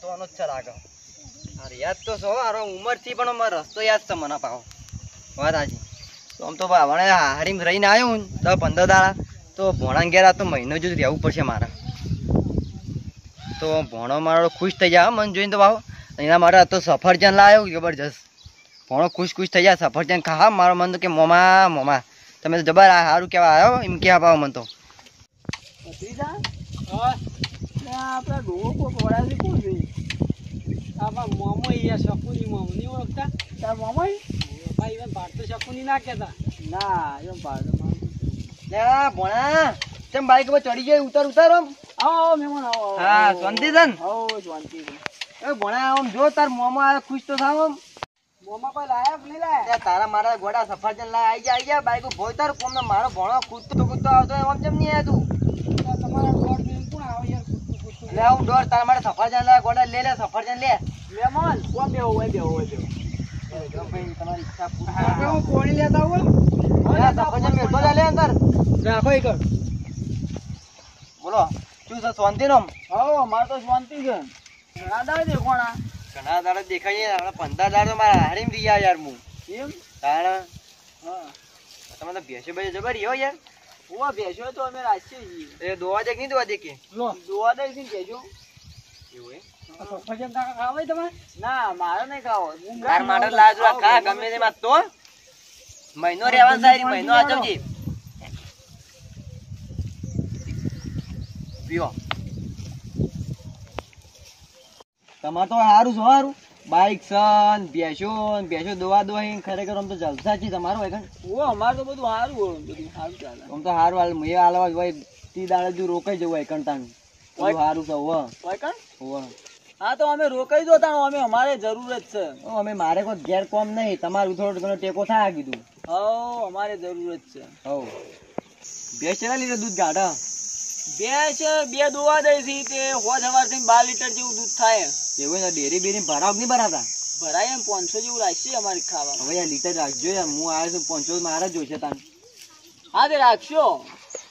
ભોણા તો જ છે લાગે અરે યાદ તો છો, હારો ઉંમરથી પણ અમારો રસ્તો યાદ છે મને પાહો. વાત તો આમ તો ભાવણે હારીમ રહીને આવ્યો હું દસ પંદર દાડા. તો ભોણા ઘેર તો મહિનો જ રહેવું પડશે મારે. તો ભોણો મારો ખુશ થઈ જાય મને જોઈને તો ભાવ એના આ તો સફરજન લાવ્યો જબરજસ્ત. ભોણો ખુશ ખુશ થઈ જાય, સફરજન ખા મારો મન કે મોમા મોમા. તમે તો જબર સારું કહેવા આવ્યો એમ કહેવા ભાવ મને તો. આપણા ડોહો કોક કોણ જોઈએ આપણા મોમો યાર શકુની મોમો. નહીં ઓળખતા? તાર મોમો ભાઈ એમ ભારતો શકુની ના કહેતા. ના એમ ભારતો લે ભણા તેમ બાઈક પર ચડી જાય ઉતાર ઉતાર આમ. આવો મહેમાન આવો. હા, શાંતિ છે ને? આવો શાંતિ એ ભણા આમ જો તાર મોમો આવે ખુશ તો થાવ આમ. મોમા પર લાયા કે લાયા? તારા મારા ગોડા સફરજન લાય આઈ જા આઈ જા બાઈક ભોય તાર કોમ મારો ભણો કૂદતો કૂદતો આવતો એમ જેમ નહીં આવ્યો તું તમારા દોઢ મિનિટ કોણ આવે યાર કૂદતું કૂદતું? લે હું ડોર તારા માટે સફરજન લે ગોડા લે લે સફરજન લે. મહેમાન કોણ બેહો હોય બેહો હોય બેહો ભાઈ તમારી ઈચ્છા પૂરી આપણે હું પોણી લેતા આવું લે, સફરજન મેળવો લે લે અંદર. રાખો એક બોલો શું છે શાંતિ નો હો અમારે તો શાંતિ છે. ઘણા દાડે દેખોણા. ઘણા દાડા દેખાય હમણાં પંદર દાડે મારા હારીમ રહ્યા યાર હું. એમ? તારા? હા. તમે તો ભેસે ભાઈ જબર રહ્યો યાર. ઓવા ભેજો તો અમે રાખીએ છીએ. એ દોવા દે કે નહીં દોવા દે કે? લો. દોવા દઈ છે ભેજો એવું એમ? સફરજન કાકા ખાવા તમારે? ના મારે નહીં ખાવો. તાર માટે લાજ ખા ગમે તો. મહિનો રહેવાનું મહિનો પીઓ તમારે તો સારું શું સારું બાઈક સન ભેંસો ભેંસો દોવા દોઈ ખરેખર આમ તો જલસા છે તમારો હોય ઓ અમારે તો બધું સારું બધું સારું ચાલે. આમ તો સારું હાલ મેં હાલવા હોય તી દાડે જો રોકાઈ જવું હોય તાન સારું છે હોવ હોય કણ? હા. તો અમે રોકાઈ દો તાણ અમે અમારે જરૂર જ છે. અમે મારે કોઈ ઘેર કોમ નહીં તમારું થોડો ઘણો ટેકો થાય કીધું. હો અમારે જરૂર જ છે. હવ ભેંસ લીધે દૂધ કાઢે ભેંસ બે દોવા દઈ છે તે. હોજ હવારથી બાર લીટર જેવું દૂધ થાય. એવું ને ડેરી બેરી ભરાવ નહીં ભરાતા? ભરાય એમ પાંચસો જેવું રાખશે અમારે ખાવા હવે યાર લીટર રાખજો યાર હું આવ્યો છું મારે જ જોઈશે તાન. હા તે રાખશો.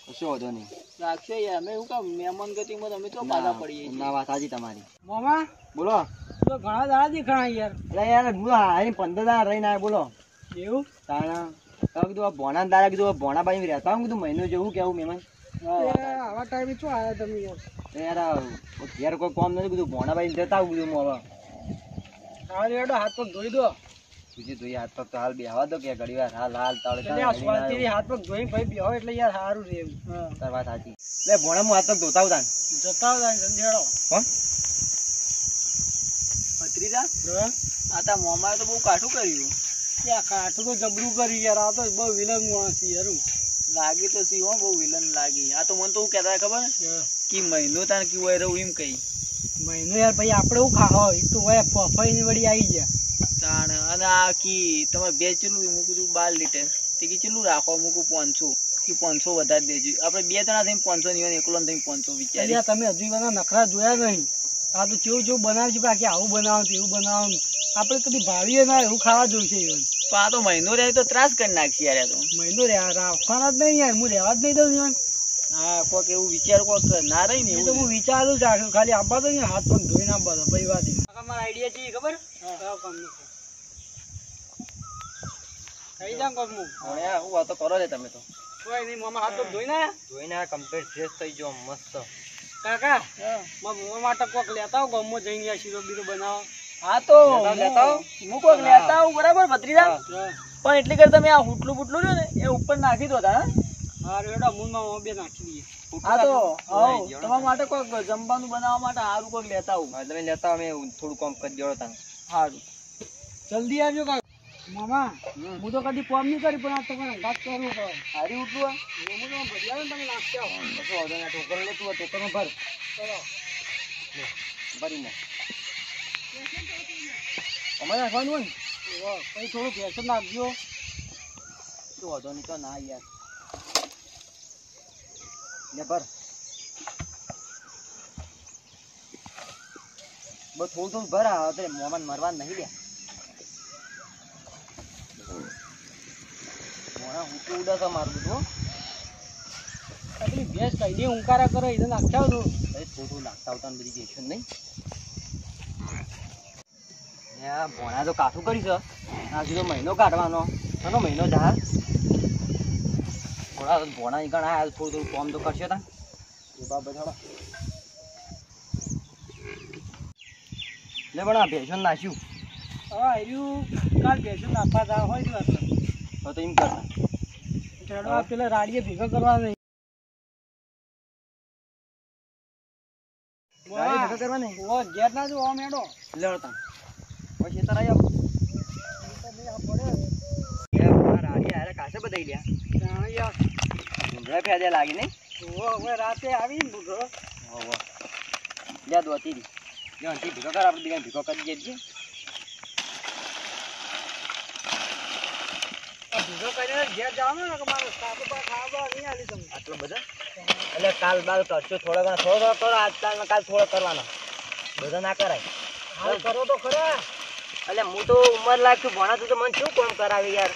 કશો વાંધો નહીં. રાખશો યાર અમે શું કામ મહેમાન ગતિમાં તમે તો પાછા પડીએ ના ના વાત સાચી તમારી. મામા? બોલો. તો ઘણા દાડા ઘણા યાર. એટલે યાર હું હારી પંદર દાડા રહીને આવ્યો બોલો. એવું? તાણા કીધું આ ભોણા દાડા કીધું ભોણા બાજુ રહેતા હું કીધું મહિનો જેવું કેવું મહેમાન? આવા ટાઈમે શું આવ્યા તમે યાર? તો યાર આ ઘેર કોઈ કોમ નથી કીધું ભોણા જતા આવું કીધું હું હવે હા હાથ પગ ધોઈ દો. બીજું જોઈએ હાથ પગ તો હાલ બેહવા દો કે ઘડી વાર હાલ હાલ તાળ એટલે આ સ્વાતિથી હાથ પગ ધોઈ ભાઈ બેહો એટલે યાર સારું રે તાર વાત સાચી. લે ભોણા હું હાથ પગ ધોતા આવું જતા આવતા સંધેડો હો. આ તા મોમાએ તો બહુ કાઠું કર્યું. કાઠું તો જબરું કર્યું યાર આ તો બહુ વિલંબ માણસ છે યાર લાગી તો સી હો બહુ વિલન લાગી. આ તો મને તો હું કહેતા ખબર? કે મહિનો તાર કેવું હોય રહું એમ કહી. મહિનો યાર ભાઈ આપણે હું ખાવા હોય તો હોય ફફાઈ ની વળી આવી ગયા. તાણ અને આ કી તમારે બે ચેલું મૂકું કીધું બાર લીટર. તે કી ચેલું રાખો મૂકું પાંચસો. કે પાંચસો વધારે દેજો. આપણે બે ત્રણ થઈને પાંચસો ની હોય એકલો થઈને પાંચસો વિચારી તમે હજુ બધા નખરા જોયા નહીં. આ તો જેવું જેવું બનાવે છે બાકી આવું બનાવો એવું બનાવો આપણે કદી ભાવીએ ના એવું ખાવા જોઈશે ઈવન આ તો મહિનો રહે તો ત્રાસ કરી નાખશે યાર તો. મહિનો રહ્યા રાખવાના જ નહીં યાર હું રહેવા જ નહીં દઉં યાર હા કોક એવું વિચાર કોક ના રહી ને એવું. હું વિચારું જ રાખ્યું ખાલી આપવા તો હાથ પણ ધોઈને આપવા તો ભાઈ વાત મારા આઈડિયા છે ખબર? કઈ જામ કોક હું હવે હું વાતો કરો રે તમે તો. કોઈ નહીં મામા હાથ તો ધોઈને આયા. જોઈને આ કમ્પ્લીટ ફ્રેશ થઈ ગયો મસ્ત. કાકા મારા માટે કોક લેતા આવો ગમો જઈને શીરો બીરો બનાવો. હા તો લેતા લેતા. હું કોક લેતા આવું બરાબર ભત્રીજા? પણ એટલે કરી તમે આ હુટલું બુટલું રહ્યું ને એ ઉપર નાખી દો તા હા રેડો મૂનમાં બે નાખી દઈએ. હા તો હાઉ, તમારા માટે કોક જમવાનું બનાવવા માટે સારું કોક લેતા આવું. તમે લેતા અમે થોડું કામ કરી દેવો તાન સારું જલ્દી આવજો કાકા મામા હું તો કદી કોમ નહીં કરી પણ આ તમારે વાત કરવું પડે સારી ઉઠવું હું તો તમે નાખતા હો ટોકર લે ટોકરમાં ભર. ચલો. ભરીને. અમારે નાખવાનું હોય ને? પછી થોડું ભેસન નાખજો. શું વાંધો નહીં, તો ના યાર. લે ભર. બસ થોડું થોડું ભર, આ તે નહીં લે મોણા હું તો મારું બધું ઉંકારા કરો એને નાખતા તો થોડું નાખતા આવતા બધી આ ભોણા તો કાઠું કરી છે. હજુ તો મહિનો કાઢવાનો. ઘણો મહિનો જા તો ભોણા ની ગણા થોડું થોડું કોમ તો કરશે તા. એ બાબત લે પણ આ ભેંસો નાખ્યું. હા આવ્યું કાલ ભેંસો નાખવા જા હોય તો હવે તો એમ કરતા ચડવા પેલા રાડીએ ભેગો કરવા નહીં કરવા નહીં ઓ ઘેર ના જો ઓમ એડો લે આવ ભૂંગળા ફેદે લાગી નહીં હવે રાતે આવી ને દોતી અંતી કર આપણે કરી કરીને ઘેર જવાનું ને કે સાબુ પા ખાવા નહીં આલી તમને આટલો બધા? એટલે કાલ બાલ કરશો થોડા ઘણા થોડો થોડો કરો આજ કાલ કાલ થોડો કરવાનો. બધા ના કરાય. હાલ કરો તો ખરા. એટલે હું તો ઉંમર લાગતું ભણા તો મને શું કોમ કરાવે યાર?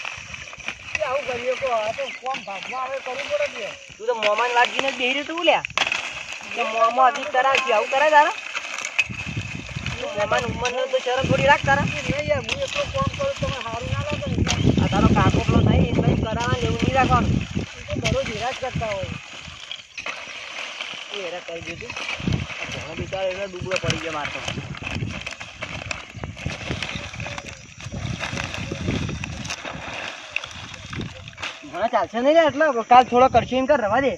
આવું કરીએ તો તો કોમ ભાગમાં આવે કરવું પડે તું તો મોમાન વાગીને જ બેહી રહ્યો તું લ્યા. કે મોમો હજી કરાવશે આવું કરે તારા? મોમાન ઉંમરનો તો શરમ થોડી રાખ તારા. નહીં યાર હું એટલો કોમ કરું તમે સારું ના લાગે આ તારો કાકોકલો નહીં એટલે કરાવવાનું એવું નહીં રાખવાનું. તું તો દરરોજ હેરાજ કરતા હોય. એ હેરા કરી દીધું? ભણા બિચારો એટલે ડૂબળો પડી ગયો મારતો. ભણા ચાલશે નહીં રે એટલે કાલ થોડો કરશે એમ કર રવા દે.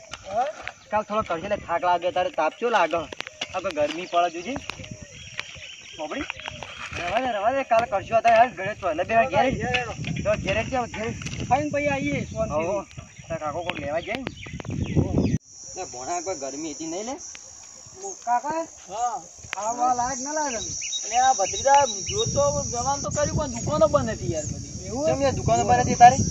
કાલ થોડો કરશે એટલે થાક લાગે તારે તાપ ચો લાગે? આ ગરમી પડે જોજી. બોબડી રવા દે રવા દે કાલ કરશું અત્યારે યાર ઘરે તો એટલે બે ઘેર જ. તો ઘેરે છે ઘેરે જ. ફાઈન પછી આવીએ હોવ. શાંતિ કાકો કોક લેવા જાય ને. લે ભણા કોઈ ગરમી હતી નહીં લે? કાકા હા. ખાવા લાગ ના લાગે. અને આ ભત્રીજા જોતો જવાન તો કર્યું પણ દુકાનો બંધ હતી યાર બધી. એવું એમ? દુકાનો બંધ હતી તારી?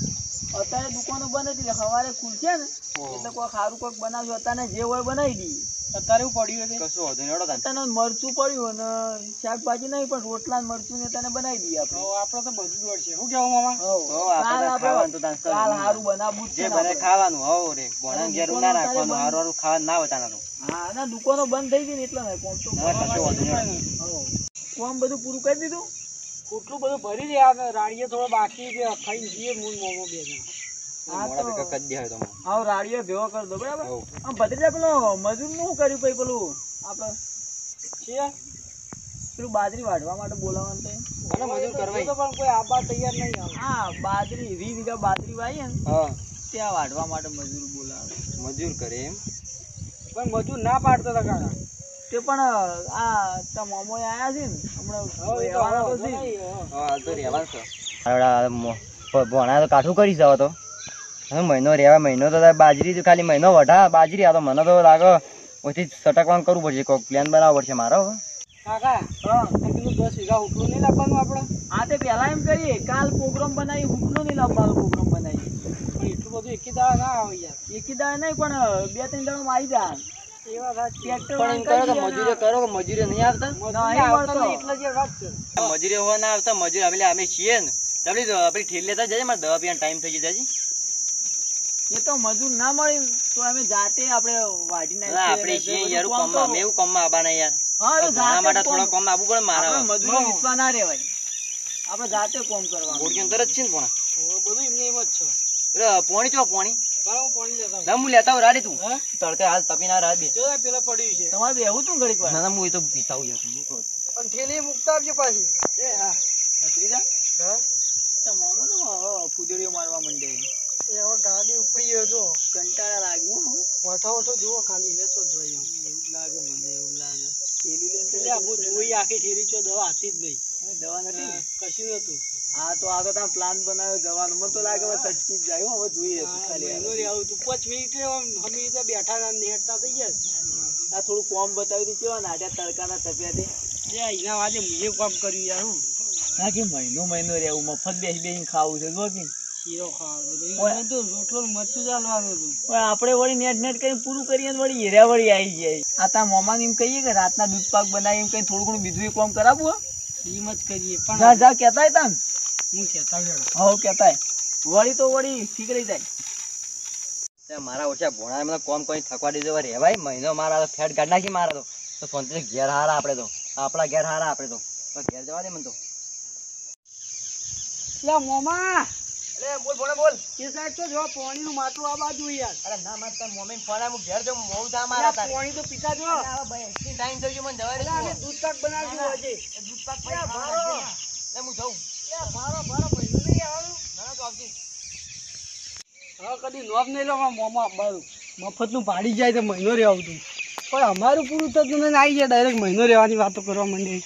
અત્યારે દુકાનો બંધ હતી સવારે ખુલશે ને એટલે કોઈ સારું કોઈક બનાવ્યું અત્યારે જે હોય બનાવી દઈએ. અત્યારે એવું પડ્યું છે કશું વાંધો નહીં અત્યારે મરચું પડ્યું અને શાકભાજી નહીં પણ રોટલા મરચું ને તને બનાવી દઈએ આપણે. આપણે તો બધું જ છે. શું કેવું મામા? કાલ ખાવાનું તો તાન કાલ સારું બનાવવું જે બને ખાવાનું હો રે. ભણા અને ઘેર ના રાખવાનું સારું હારું ખાવાનું ના હોતા ના તો હા ના દુકાનો બંધ થઈ ગઈ ને એટલે ને કોમ તો નહીં. કોમ બધું પૂરું કરી દીધું? કેટલું બધું ભરી રહ્યા આ રાડીએ થોડો બાકી છે ખાઈ જઈએ મૂળ મોમો બે જણા હા મોડા તો ભેગા કરી દે હવે તો મને. આવ રાડીઓ ભેગો કરી દો બરાબર? આમ ભત્રીજા પેલો મજૂરનું કર્યું પછી પેલું? આપણે છે? પેલું બાજરી વાઢવા માટે બોલાવવાનું તે મને મજૂર કરવાય. પણ કોઈ આબા તૈયાર નહીં હા બાજરી વી વીઘા બાજરી વાઈ ને હા. ત્યાં વાઢવા માટે મજૂર બોલાવે. મજૂર કરે એમ. પણ મજૂર ના પાડતા હતા કાકા. તે પણ આ તા મોમો આયા છે ને હમણાં ભણા તો કાઠું કરી જાવ તો. મહિનો રહેવા મહિનો તો બાજરી તો ખાલી મહિનો વઢા બાજરી આ તો મને તો લાગે ઓછી સટકવાનું કરવું પડશે કોઈક પ્લાન બનાવવો પડશે મારો કાકા પેલું દસ વીઘા હુકલું નહીં લાવવાનું આપણે હા તે પહેલા એમ કરીએ કાલ પ્રોગ્રામ બનાવી હુકલું નહીં લાવવાનો પ્રોગ્રામ બનાવી પણ એટલું બધું એકી દાડા ના આવે યાર. એકી દાડા નહીં પણ બે ત્રણ દાડા આવી જાય એ વાત સાચી. પણ એમ કરો કે મજૂરી કરો કે મજૂરી નહીં આવતા? નહીં આવતા એટલે જે વાત છે. મજૂરી હોવા ના આવતા મજૂર આપણે અમે છીએ ને. તો આપણી આપણી ઠેલ લેતા જજે? મારે દવા પીવાનો ટાઈમ થઈ જશે એ તો મજૂર ના મળી. તો અમે જાતે આપણે વાઢી ના આપણે છીએ યાર એવું અમે એવું કામમાં આવવાના યાર. હા તો માટે થોડો કોમ- કામ પડે મારા મજૂરી વિશ્વા ના રહેવાય. આપણે જાતે કોમ કરવાનું. ગોળકી અંદર જ છે ને બધું એમને એમ જ છે. પોણી ચો પોણી? બરાબર પાણી લેતા ના હું લેતા આવું તું તડકે હાલ તપી ના રાત બે જો આ પેલા પડ્યું છે. તમારે બેહવું તું ઘડીક ના ના હું એ તો પીતા આવું પણ થેલી મુકતા આવજો પાછી. એ હા. ભત્રીજા હા? તો મોમો તો હવે ફૂદડીઓ મારવા માંડે હવે ગાડી ઉપડી ગયો તો. કંટાળા લાગ્યું વઠો વઠો જુઓ ખાલી. જોઈએ. એવું લાગે મને એવું લાગે. થેલી લઈને જોઈ આખી થેલી ચો દવા હતી જ નહીં. દવા નથી કશું નતું હા તો આ તો તમે પ્લાન બનાવ્યો જવાનો. મને તો લાગે હવે સચકી જ જાય હવે જોઈએ ખાલી આવું તું. પાંચ મિનિટ અમે તો બેઠા ના નેટતા થઈ ગયા. આ થોડું કોમ બતાવી દીધું કેવા નાટ્યા તડકાના તપ્યા તે? એના વાજે મુજે કોમ કર્યું યાર હું. ના કે મહિનો મહિનો રહેવું મફત બેસી બેસીને ખાવું છે જો કે. શીરો ખાવાનો તો રોટલો મરચું ચાલવાનું હતું. પણ આપણે વળી નેટ નેટ કરીને પૂરું કરીએ વળી હેરા વળી આવી જાય. આ તા મોમાને એમ કહીએ કે રાતના દૂધ પાક બનાવી એમ કઈ થોડું ઘણું બીજું કોમ કામ કરાવવું એમ જ કરીએ પણ જા જા કહેતા હતા ને હું કહેતા હવ કહેતા વળી તો વળી ઠીક રહી જાય. મારા ઓછા ભોણા એમને કોમ કોઈ થકવા દીધો રેવાય મહિનો મારા તો ફેટ કાઢ નાખી મારા તો. તો શાંતિ ઘેર હારા આપણે તો. આપણા ઘેર હારા આપણે તો. ઘેર જવા દે મને તો. લે મોમા. લે બોલ બોલ બોલ. એ સાઈડ તો જો પાણી નું માટલું આ બાજુ યાર. અરે ના મત તમે મોમે ફોન આમ ઘેર જો મોઉ જા મારા તારે પાણી તો પીતા જો. આ ભાઈ ટાઈમ થઈ ગયો મને જવા દે. દૂધ પાક બનાવજો આજે. દૂધ પાક ભાઈ મારો લે હું જઉં. કદી નોબ નહીં લો અમારું મારું મફતનું પાડી જાય તો મહિનો રહેવું તું પણ અમારું પૂરું થતું ને આવી જાય ડાયરેક્ટ મહિનો રહેવાની વાતો કરવા માંડી.